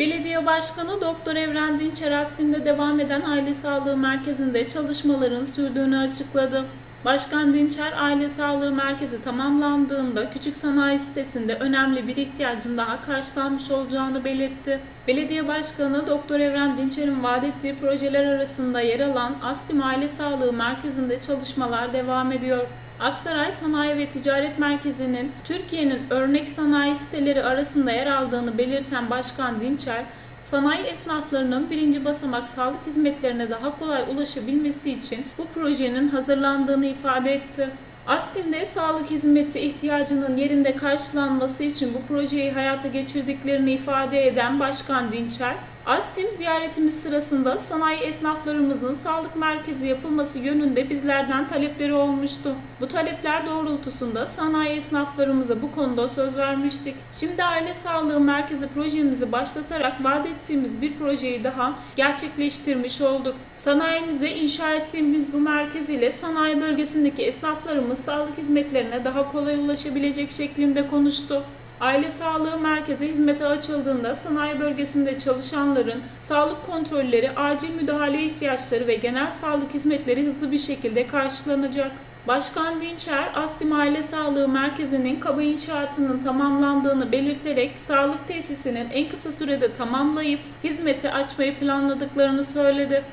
Belediye Başkanı Doktor Evren Dinçer Astim'de devam eden aile sağlığı merkezinde çalışmaların sürdüğünü açıkladı. Başkan Dinçer aile sağlığı merkezi tamamlandığında küçük sanayi sitesinde önemli bir ihtiyacın daha karşılanmış olacağını belirtti. Belediye Başkanı Doktor Evren Dinçer'in vaat ettiği projeler arasında yer alan Astim Aile Sağlığı Merkezi'nde çalışmalar devam ediyor. Aksaray Sanayi ve Ticaret Merkezi'nin Türkiye'nin örnek sanayi siteleri arasında yer aldığını belirten Başkan Dinçer, sanayi esnaflarının birinci basamak sağlık hizmetlerine daha kolay ulaşabilmesi için bu projenin hazırlandığını ifade etti. Astim'de sağlık hizmeti ihtiyacının yerinde karşılanması için bu projeyi hayata geçirdiklerini ifade eden Başkan Dinçer, Astim ziyaretimiz sırasında sanayi esnaflarımızın sağlık merkezi yapılması yönünde bizlerden talepleri olmuştu. Bu talepler doğrultusunda sanayi esnaflarımıza bu konuda söz vermiştik. Şimdi aile sağlığı merkezi projemizi başlatarak vaat ettiğimiz bir projeyi daha gerçekleştirmiş olduk. Sanayimize inşa ettiğimiz bu merkez ile sanayi bölgesindeki esnaflarımız sağlık hizmetlerine daha kolay ulaşabilecek şeklinde konuştu. Aile Sağlığı Merkezi hizmete açıldığında sanayi bölgesinde çalışanların sağlık kontrolleri, acil müdahale ihtiyaçları ve genel sağlık hizmetleri hızlı bir şekilde karşılanacak. Başkan Dinçer, Astim Aile Sağlığı Merkezi'nin kaba inşaatının tamamlandığını belirterek sağlık tesisinin en kısa sürede tamamlayıp hizmeti açmayı planladıklarını söyledi.